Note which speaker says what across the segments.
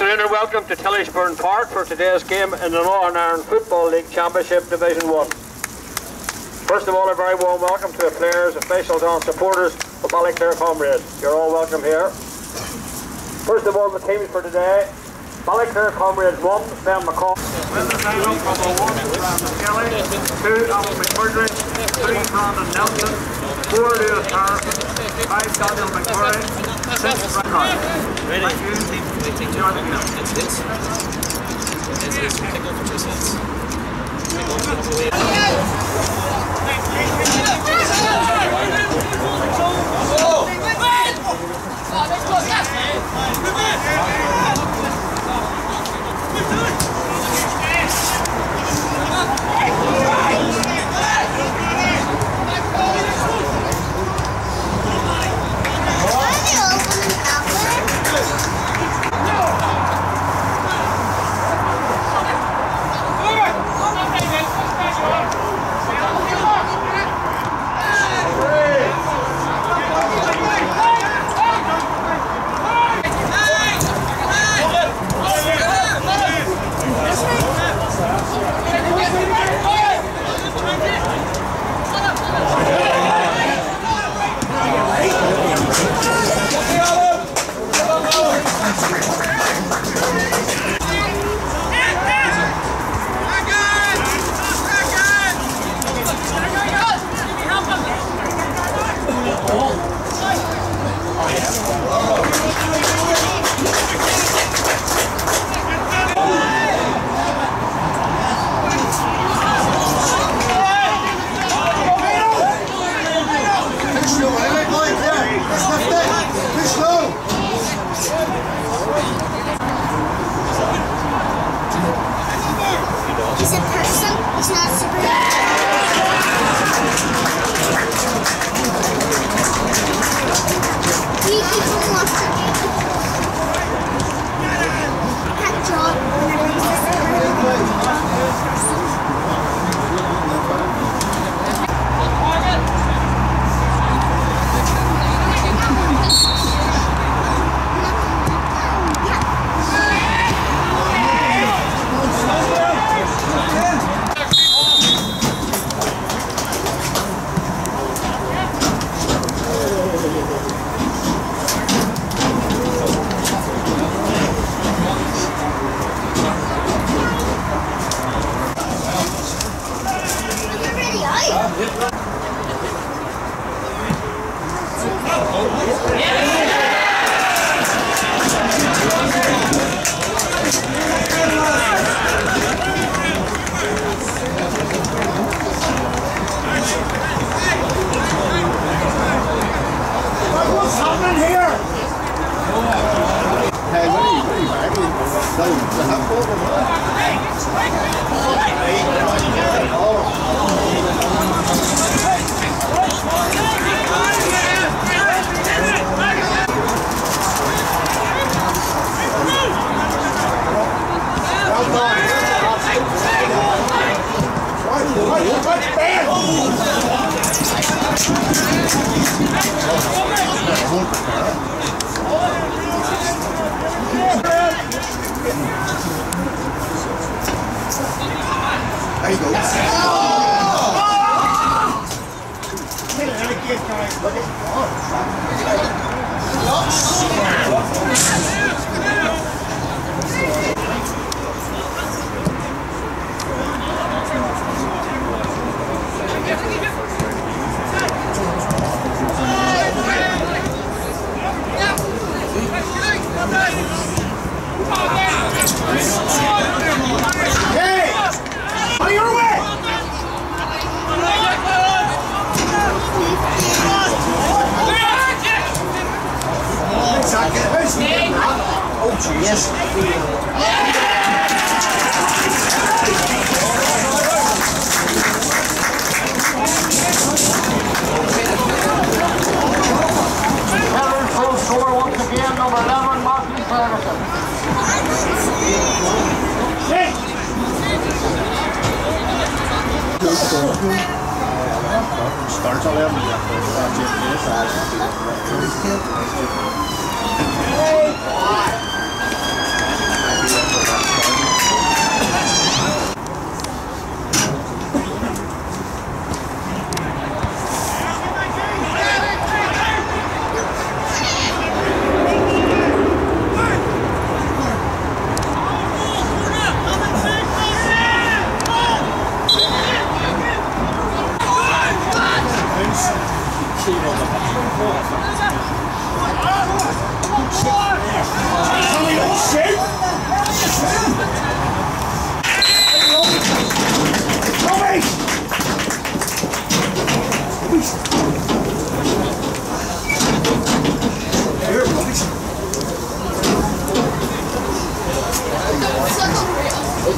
Speaker 1: afternoon and welcome to Tillysburn Park for today's game in the Northern Ireland Football League Championship Division 1. First of all, a very warm welcome to the players, officials and supporters of Ballyclare Comrades. You're all welcome here. First of all, the teams for today. Ballyclare Comrades 1, Ben McCall. With the title number 1, Brandon Kelly, 2, Alan McMurtry, 3, Brandon Nelson, 4, Lewis Harrison, 5, Daniel McMurray, 6, Brandon Ryan. Thank you. Enjoy the game.
Speaker 2: It's his. It's his. Pick up for his. Pick up for his.
Speaker 3: He's a
Speaker 4: There you go. Hey! Oh,
Speaker 1: full score once again, number 11, Martin Ferguson.
Speaker 4: Starts all over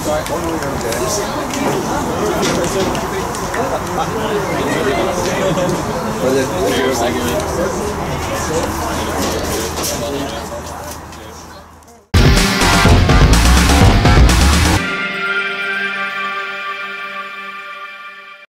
Speaker 2: Brother,